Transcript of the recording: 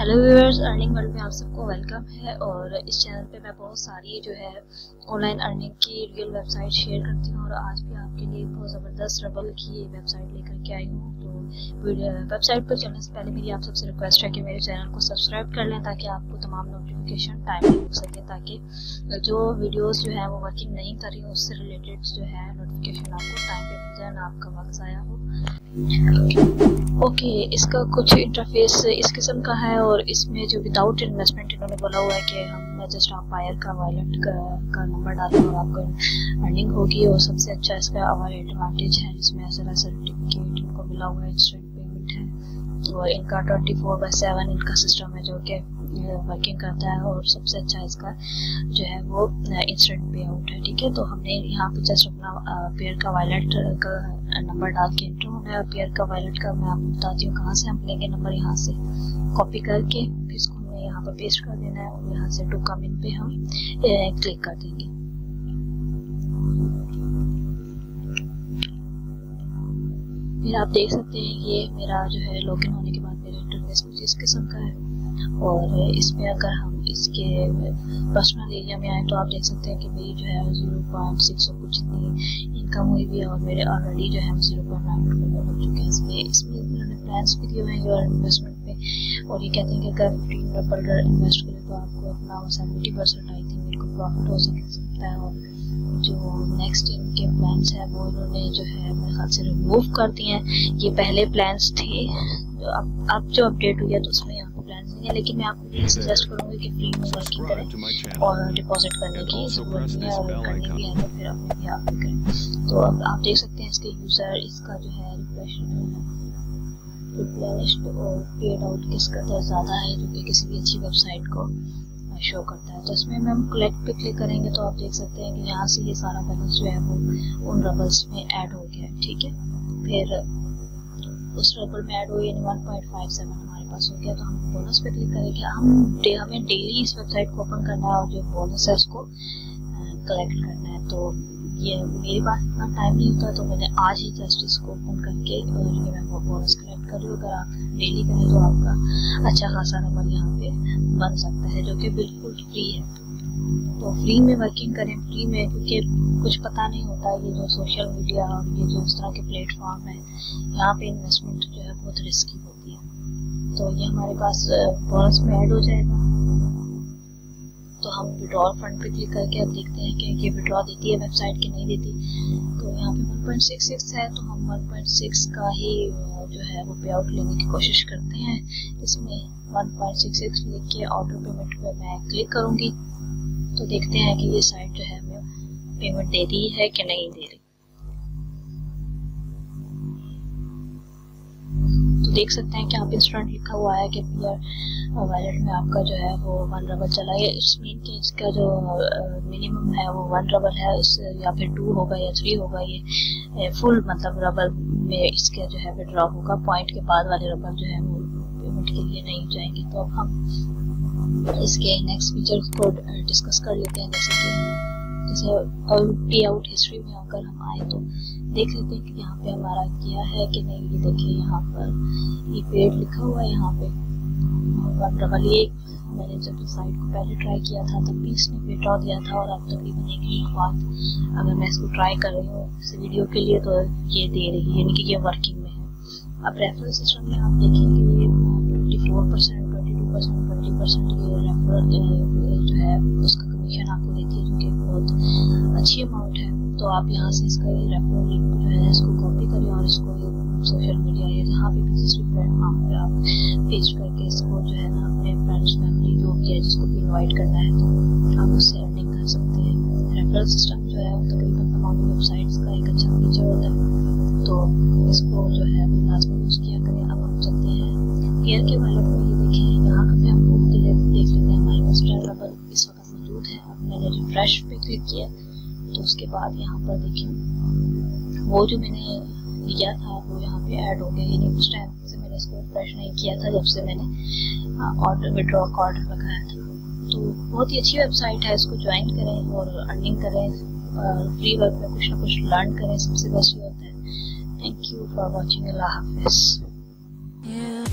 Hello viewers earning world میں آپ سب کو ویلکم ہے اور اس چینل پہ میں بہت ساری جو ہے آن لائن ارننگ کی ریئل ویب سائٹ شیئر کرتی ہوں اور آج بھی آپ کے لیے بہت زبردست ربل کی ویب سائٹ لے کر کے آئی ہوں۔ تو ویب سائٹ پر چلنے سے پہلے میری آپ سب سے ریکویسٹ ہے کہ میرے چینل کو سبسکرائب کر لیں تاکہ آپ کو تمام نوٹیفیکیشن ٹائم پہ مل سکے، تاکہ جو ویڈیوز جو ہیں وہ ورکنگ نہیں کر رہی ہوں، اس سے ریلیٹڈ جو ہے نوٹیفیکیشن آپ کو ٹائم پہ مل جائے، نہ آپ کا وقت ضائع ہو۔ اوکے اس کا کچھ انٹرفیس اس قسم کا ہے اور اس میں جو وداؤٹ انویسٹمنٹ انہوں نے بولا ہوا ہے کہ ہم جسٹ آپ پائر کا وائلٹ کا, کا نمبر ڈالیں اور آپ کو ارننگ ہوگی اور سب سے اچھا اس کا اور ایڈوانٹیج ہے جس میں ایسے سرٹیفکیٹ ان کو ملا ہوا ہے انسٹنٹ پیمنٹ ہے اور ان کا ٹوئنٹی فور بائی سیون ان کا سسٹم ہے جو کہ ورکنگ کرتا ہے اور سب سے اچھا اس کا جو ہے وہ انسٹنٹ پے آؤٹ ہے، ٹھیک ہے؟ تو ہم نے یہاں پہ جسٹ اپنا پیئر کا وائلٹ کا نمبر ڈال کے انٹر ہونا ہے۔ اور پیئر کا وائلٹ کا میں آپ کو بتاتی ہوں کہاں سے ہم لیں گے۔ نمبر یہاں سے کاپی کر کے پھر اس کو ہمیں یہاں پہ پیسٹ کر دینا ہے اور یہاں سے ٹو کم ان پہ ہم کلک کر دیں گے۔ پھر آپ دیکھ سکتے ہیں یہ میرا جو ہے لاگ ان ہونے کے بعد میرا انٹرفیس مجھے اس قسم کا ہے۔ اور اس میں اگر ہم اس کے پرسنل ایریا میں آئیں تو آپ دیکھ سکتے ہیں کہ میری جو ہے زیرو پوائنٹ سکس اور کچھ اتنی انکم ہوئی بھی ہے اور میرے آلریڈی جو ہے زیرو پوائنٹ نائن کروڑ ہو چکے ہیں۔ اس میں اس میں انہوں نے پلانس بھی دیے ہوئے ہیں اور انویسٹمنٹ پہ۔ اور یہ کہتے ہیں کہ اگر ففٹین ڈبل انویسٹ کریں تو آپ کو اپنا سیونٹی پرسینٹ آئی تھنک میرے کو پروفٹ ہو سکتا ہے۔ اور جو نیکسٹ ان کے پلانس ہیں وہ انہوں نے جو ہے میرے خیال سے ریموو کر دیے ہیں۔ یہ پہلے پلانس تھے۔ جو اب اب جو اپڈیٹ ہوئی ہے تو اس میں فائنینسنگ ہیں لیکن میں آپ کو یہ سجیسٹ کروں گی کہ فری موبائل کی کریں اور ڈپازٹ کرنے کی ضرورت نہیں ہے اور کرنے بھی ہے تو پھر اپنے بھی آپ کریں تو اب آپ دیکھ سکتے ہیں اس کے یوزر اس کا جو ہے ریفریشڈ اور پیڈ آؤٹ کس قدر زیادہ ہے جو کہ کسی بھی اچھی ویب سائٹ کو شو کرتا ہے تو اس میں ہم کلیکٹ پہ کلک کریں گے تو آپ دیکھ سکتے ہیں کہ یہاں سے یہ سارا بیلنس جو ہے وہ ان ربلس میں ایڈ ہو گیا ہے ٹھیک ہے پھر اس ربل میں ایڈ ہوئی یعنی ون پوائنٹ فائیو سیون ہمارے پاس ہو گیا تو ہم بونس پہ کلک کریں گے۔ ہم ہمیں ڈیلی اس ویب سائٹ کو اوپن کرنا ہے اور جو بونس ہے اس کو کلیکٹ کرنا ہے۔ تو یہ میرے پاس اتنا ٹائم نہیں ہوتا، تو میں نے آج ہی جسٹ اس کو اوپن کر کے اور یہ میں بونس کلیکٹ کر لوں اگر آپ ڈیلی کریں تو آپ کا اچھا خاصا نمبر یہاں پہ بن سکتا ہے، جو کہ بالکل فری ہے۔ تو فری میں ورکنگ کریں فری میں، کیونکہ کچھ پتہ نہیں ہوتا یہ جو سوشل میڈیا اور یہ جو اس طرح کے پلیٹ فارم ہیں، یہاں پہ انویسٹمنٹ جو ہے بہت رسکی ہوتی ہے۔ تو یہ ہمارے پاس بونس میں ایڈ ہو جائے گا۔ تو ہم وڈرول فنڈ پہ کلک کر کے اب دیکھتے ہیں کہ یہ وڈرا دیتی ہے ویب سائٹ کی نہیں دیتی۔ تو یہاں پہ ون پوائنٹ سکس سکس ہے، تو ہم ون پوائنٹ سکس کا ہی جو ہے وہ پے آؤٹ لینے کی کوشش کرتے ہیں۔ اس میں ون پوائنٹ سکس سکس لکھ کے آٹو پیمنٹ پہ میں کلک کروں گی۔ تو دیکھتے ہیں کہ یہ سائٹ جو ہے ہمیں پیمنٹ دے رہی ہے کہ نہیں دے رہی۔ دیکھ سکتے ہیں کہ آپ انسٹنٹ لکھا ہوا ہے کہ پی آر ویلیٹ میں آپ کا جو ہے وہ ون ربل چلا ہے اس مین کہ اس کا جو uh, منیمم ہے وہ ون ربل ہے، اس یا پھر ٹو ہوگا یا تھری ہوگا، یہ فل مطلب ربل میں اس کا جو ہے وڈرا ہوگا۔ پوائنٹ کے بعد والے ربل جو ہے وہ پیمنٹ کے لیے نہیں جائیں گے۔ تو اب ہم اس کے نیکسٹ فیچر کو uh, ڈسکس کر لیتے ہیں۔ جیسے کہ جیسے اور پی آؤٹ ہسٹری میں اگر ہم آئے تو دیکھ لیتے ہیں کہ یہاں پہ ہمارا کیا ہے کہ نہیں، یہ دیکھیں یہاں پر یہ پیڈ لکھا ہوا ہے، یہاں پہ۔ ڈبل میں نے جب سائٹ کو پہلے ٹرائی کیا تھا تب بھی اس نے ویٹرا دیا تھا اور اب تقریباً ایک ویک بعد اگر میں اس کو ٹرائی کر رہی ہوں اس ویڈیو کے لیے تو یہ دے رہی ہے یعنی کہ یہ ورکنگ میں ہے۔ اب ریفرل سسٹم میں آپ دیکھیں کہ یہ twenty four percent twenty two percent twenty percent یہ ریفرل جو ہے اس کا آپشن آپ کو دیتی ہے جو کہ بہت اچھی اماؤنٹ ہے۔ تو آپ یہاں سے اس کا یہ ریفرل لنک جو ہے، اس کو کاپی کریں اور اس کو سوشل میڈیا یا جہاں پہ بھی جس بھی پلیٹ فارم پہ آپ پیج کر کے اس کو جو ہے نا اپنے فرینڈس فیملی جو بھی ہے، جس کو بھی انوائٹ کرنا ہے، تو آپ اس سے ارننگ کر سکتے ہیں۔ ریفرل سسٹم جو ہے، وہ تقریباً تمام ویب سائٹس کا ایک اچھا فیچر ہوتا ہے۔ تو اس کو جو ہے لازمی یوز کیا کریں۔ اب ہم چلتے ہیں۔ ایئر کے والد کو یہ دیکھیں۔ فٹ کیا تو اس کے بعد یہاں پر دیکھیں، وہ جو میں نے لیا تھا، وہ یہاں پہ ایڈ ہو گیا یعنی اس ٹائم سے میں نے اس کو فریش نہیں کیا تھا جب سے میں نے آڈر وڈرا کا آڈر لگایا تھا۔ تو بہت ہی اچھی ویب سائٹ ہے، اس کو جوائن کریں اور ارننگ کریں۔ فری ورک میں کچھ نہ کچھ لرن کریں، سب سے بیسٹ ہوتا ہے۔ تھینک یو فار واچنگ اللہ حافظ۔ Yeah.